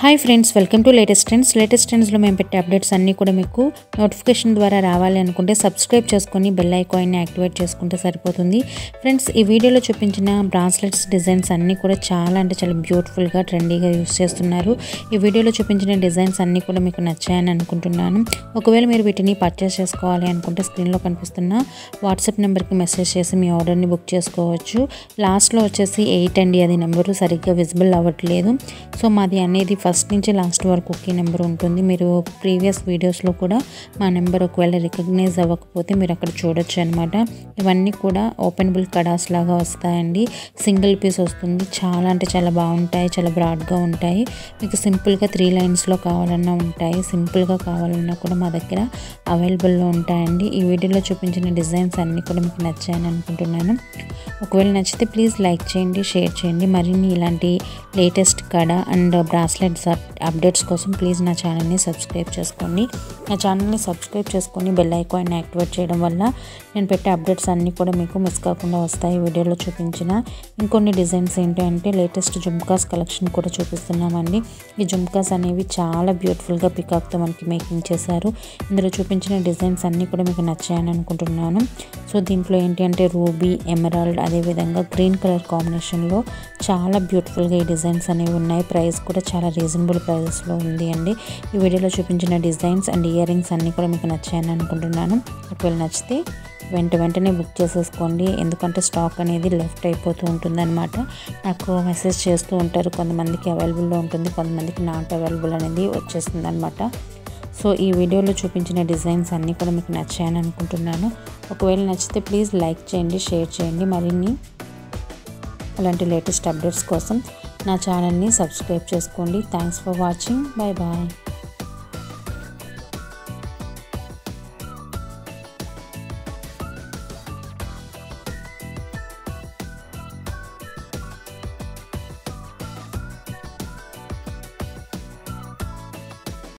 Hi friends welcome to latest trends latest ట్రెండ్స్లో మేము పెట్టే updates అన్నీ కూడా మీకు నోటిఫికేషన్ ద్వారా రావాలి అనుకుంటే సబ్స్క్రైబ్ చేసుకొని బెల్ ఐకాన్ని యాక్టివేట్ చేసుకుంటే సరిపోతుంది. ఫ్రెండ్స్ ఈ వీడియోలో చూపించిన బ్రాస్లెట్స్ డిజైన్స్ అన్నీ కూడా చాలా అంటే చాలా బ్యూటిఫుల్గా ట్రెండీగా యూస్ చేస్తున్నారు. ఈ వీడియోలో చూపించిన డిజైన్స్ అన్నీ కూడా మీకు నచ్చాయని అనుకుంటున్నాను. ఒకవేళ మీరు వీటిని పర్చేస్ చేసుకోవాలి అనుకుంటే స్క్రీన్లో కనిపిస్తున్న వాట్సాప్ నెంబర్కి మెసేజ్ చేసి మీ ఆర్డర్ని బుక్ చేసుకోవచ్చు. లాస్ట్లో వచ్చేసి ఎయిట్ అండి అది నెంబరు సరిగ్గా విజిబుల్ అవ్వట్లేదు. సో మాది అనేది ఫస్ట్ నుంచి లాస్ట్ వరకు ఒకే నెంబర్ ఉంటుంది. మీరు ప్రీవియస్ వీడియోస్లో కూడా మా నెంబర్ ఒకవేళ రికగ్నైజ్ అవ్వకపోతే మీరు అక్కడ చూడొచ్చు అనమాట ఇవన్నీ కూడా ఓపెనబుల్ కడాస్ లాగా వస్తాయండి. సింగిల్ పీస్ వస్తుంది. చాలా అంటే చాలా బాగుంటాయి. చాలా బ్రాడ్గా ఉంటాయి. మీకు సింపుల్గా త్రీ లైన్స్లో కావాలన్నా ఉంటాయి. సింపుల్గా కావాలన్నా కూడా మా దగ్గర అవైలబుల్లో ఉంటాయండి. ఈ వీడియోలో చూపించిన డిజైన్స్ అన్నీ కూడా మీకు నచ్చాయని అనుకుంటున్నాను. ఒకవేళ నచ్చితే ప్లీజ్ లైక్ చేయండి షేర్ చేయండి. మరిన్ని ఇలాంటి లేటెస్ట్ కడ అండ్ బ్రాస్లెట్స్ అప్డేట్స్ కోసం ప్లీజ్ నా ఛానల్ని సబ్స్క్రైబ్ చేసుకోండి. నా ఛానల్ని సబ్స్క్రైబ్ చేసుకొని బెల్ ఐకాన్ని యాక్టివేట్ చేయడం వల్ల నేను పెట్టే అప్డేట్స్ అన్నీ కూడా మీకు మిస్ కాకుండా వస్తాయి. వీడియోలో చూపించిన ఇంకొన్ని డిజైన్స్ ఏంటంటే లేటెస్ట్ జుమ్కాస్ కలెక్షన్ కూడా చూపిస్తున్నామండి. ఈ జుమ్కాస్ అనేవి చాలా బ్యూటిఫుల్గా పికాక్తో మనకి మేకింగ్ చేశారు. ఇందులో చూపించిన డిజైన్స్ అన్నీ కూడా మీకు నచ్చాయని అనుకుంటున్నాను. సో దీంట్లో ఏంటి అంటే రూబీ ఎమరాల్డ్ అదేవిధంగా గ్రీన్ కలర్ కాంబినేషన్లో చాలా బ్యూటిఫుల్గా ఈ డిజైన్స్ అనేవి ఉన్నాయి. ప్రైస్ కూడా చాలా రీజనబుల్ ప్రైస్లో ఉంది అండి. ఈ వీడియోలో చూపించిన డిజైన్స్ అండ్ ఇయర్ రింగ్స్ అన్నీ కూడా మీకు నచ్చాయని అనుకుంటున్నాను. ఒకవేళ నచ్చితే వెంట వెంటనే బుక్ చేసేసుకోండి. ఎందుకంటే స్టాక్ అనేది లెఫ్ట్ అయిపోతూ ఉంటుందన్నమాట. నాకు మెసేజ్ చేస్తూ ఉంటారు. కొంతమందికి అవైలబుల్లో ఉంటుంది. కొంతమందికి నాట్ అవైలబుల్ అనేది వచ్చేస్తుంది అనమాట సో ఈ వీడియోలో చూపించిన డిజైన్స్ అన్నీ కూడా మీకు నచ్చాయని అనుకుంటున్నాను. ఒకవేళ నచ్చితే ప్లీజ్ లైక్ చేయండి షేర్ చేయండి. మరిన్ని అలాంటి లేటెస్ట్ అప్డేట్స్ కోసం నా ఛానల్ని సబ్స్క్రైబ్ చేసుకోండి. Thanks for watching bye bye